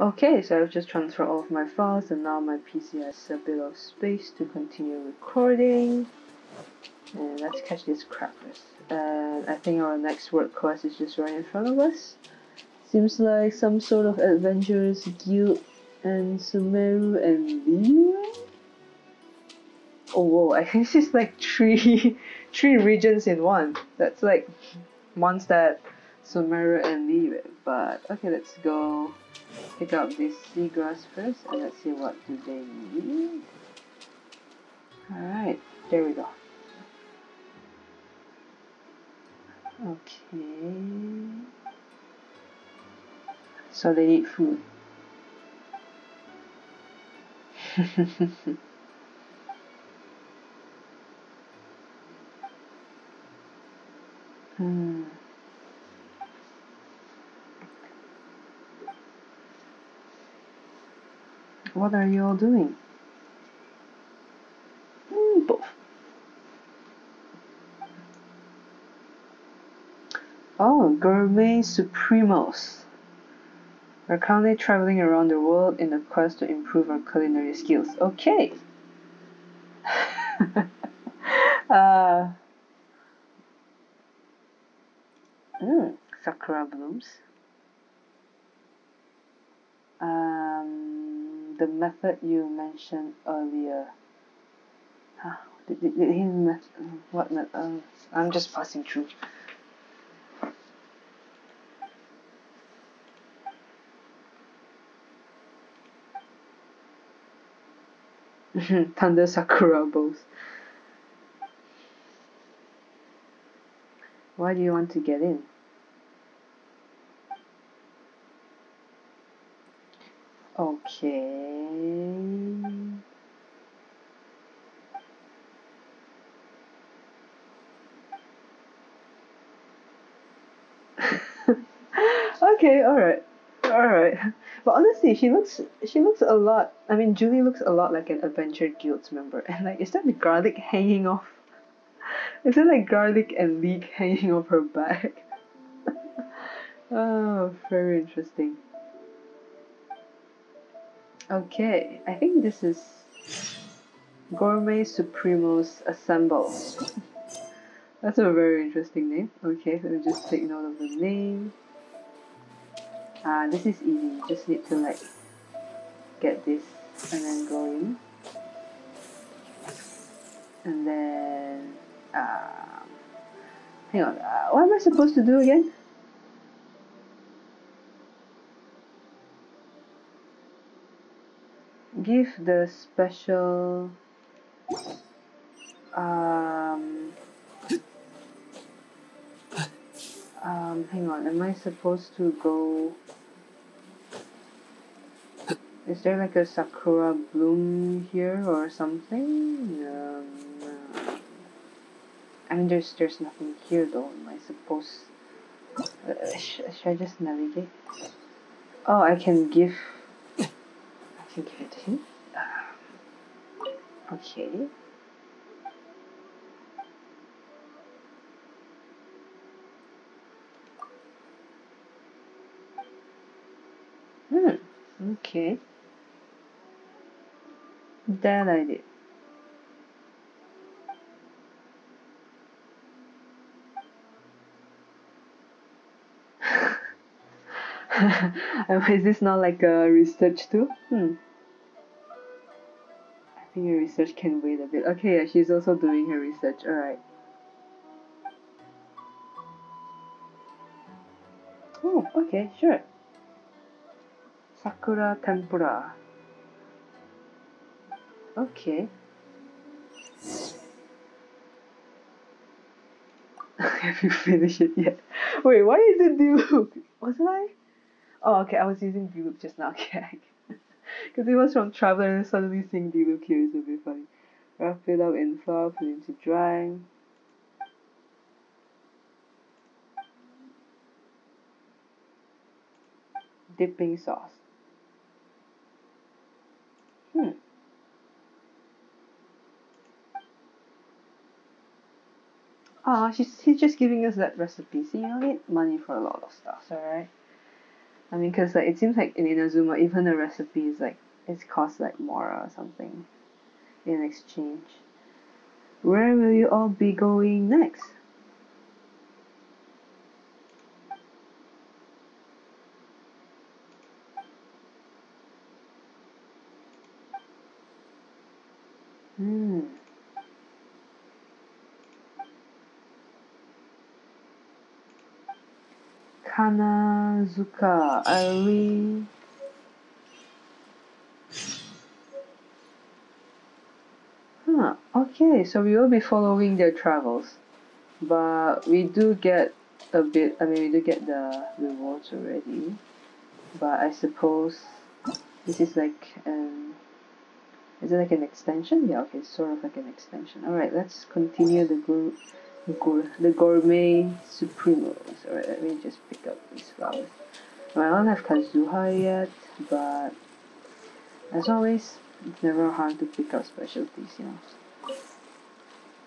Okay, so I've just transferred all of my files and now my PC has a bit of space to continue recording. And let's catch these crackers. And I think our next work quest is just right in front of us. Seems like some sort of adventurous guild and Sumeru and Liyue? Oh whoa, I think this is like three three regions in one. That's like Mondstadt, Sumeru and Liyue. But okay, let's go pick up this seagrass first and let's see what do they need. Alright, there we go. Okay. So they need food. hmm. What are you all doing? Mm. Oh, gourmet supremos. We're currently traveling around the world in a quest to improve our culinary skills. Okay. uh, mm, sakura blooms. The method you mentioned earlier. Huh, did, did, did he met, what met, um, I'm just passing through. Thunder Sakura Boughs. Why do you want to get in? Okay. Okay, alright. Alright. But honestly, she looks she looks a lot I mean Julie looks a lot like an adventure Guilds member. And like is that the garlic hanging off? Is it like garlic and leek hanging off her back? oh, very interesting. Okay, I think this is Gourmet Supremos Assemble. That's a very interesting name. Okay, let me just take note of the name. Uh, this is easy, you just need to like get this and then go in. And then, uh, hang on, uh, what am I supposed to do again? Give the special, um, um, hang on, am I supposed to go is there like a sakura bloom here or something? Um, I mean, there's there's nothing here though. I suppose. Uh, sh should I just navigate? Oh, I can give. I can give it to him. Uh, okay. Hmm. Okay. That I did. Is this not like a research too? Hmm. I think your research can wait a bit. Okay, yeah, she's also doing her research. Alright. Oh, okay, sure. Sakura tempura. Okay. Have you finished it yet? Wait, why is it Diluc? Wasn't I? Oh, okay, I was using Diluc just now. Okay. Because it was from Traveler and suddenly seeing Diluc here is a bit funny. Wrap it up in flour, put it into dry. Dipping sauce. Hmm. Ah, she's he's just giving us that recipe. See, you don't need money for a lot of stuff, alright? I mean, cause like it seems like in Inazuma, even the recipe is like it costs like more or something in exchange. Where will you all be going next? Hmm. Kannazuka, are we? Huh, okay, so we will be following their travels. But we do get a bit, I mean, we do get the rewards already. But I suppose this is like an, is it like an extension? Yeah, okay, sort of like an extension. Alright, let's continue the group the gourmet supremos. Alright, let me just pick up these flowers. Well, I don't have Kazuha yet, but as always, it's never hard to pick up specialties, you know.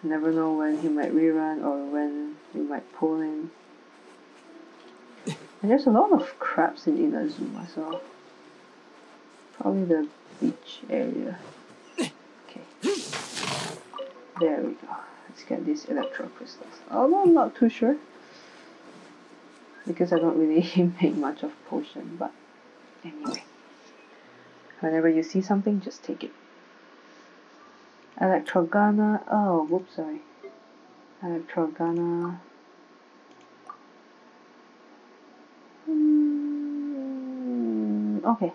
Never know when he might rerun or when he might pull in. And there's a lot of crabs in Inazuma, so probably the beach area. Okay. There we go. Let's get these electro crystals. Although I'm not too sure. Because I don't really make much of potion, but anyway. Whenever you see something, just take it. Electrogana. Oh, whoops, sorry. Electrogana. Mm, okay.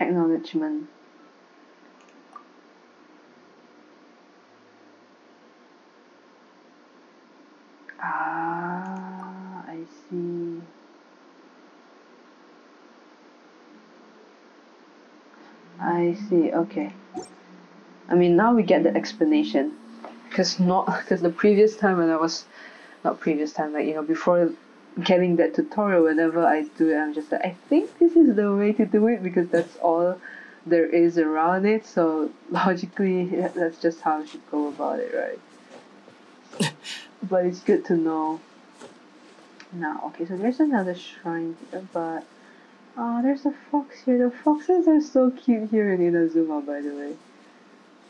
Acknowledgement. Ah, I see. I see, okay. I mean, now we get the explanation. Because not, because the previous time when I was, not previous time, like, you know, before getting that tutorial, whenever I do it, I'm just like, I think this is the way to do it because that's all there is around it. So logically, that's just how I should go about it, right? but it's good to know now. Okay, so there's another shrine here, but oh, there's a fox here. The foxes are so cute here in Inazuma, by the way.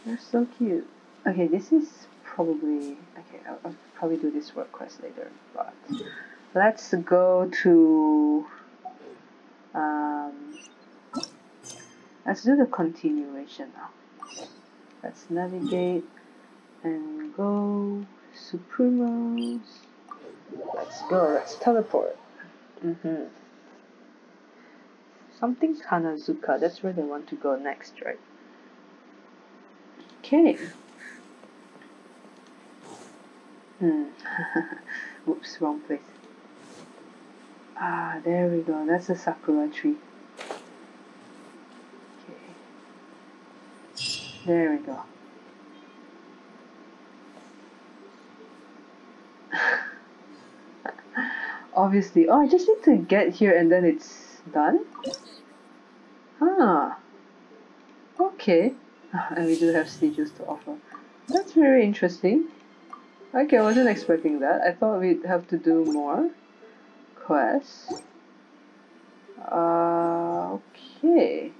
They're so cute. Okay, this is probably okay. I'll, I'll probably do this work quest later, but let's go to um, let's do the continuation now. Let's navigate and go Supremos. Let's go, let's teleport. Mm-hmm. Something Kannazuka, that's where they want to go next, right? Okay. Hmm. Whoops, wrong place. Ah, there we go. That's a sakura tree. Okay. There we go. Obviously. Oh, I just need to get here and then it's done? Ah. Okay. And we do have stages to offer. That's very interesting. Okay, I wasn't expecting that. I thought we'd have to do more quests. Uh, okay.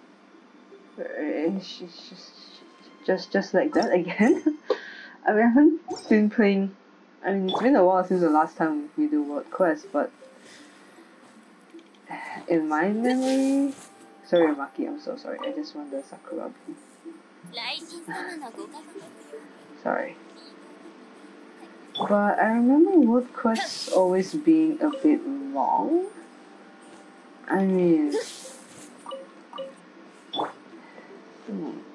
She's just, just, just like that again. I mean, I haven't been playing. I mean, it's been a while since the last time we do world quest, but in my memory, sorry, Maki, I'm so sorry. I just want the Sakura. sorry. But I remember world quests always being a bit long. I mean, hmm.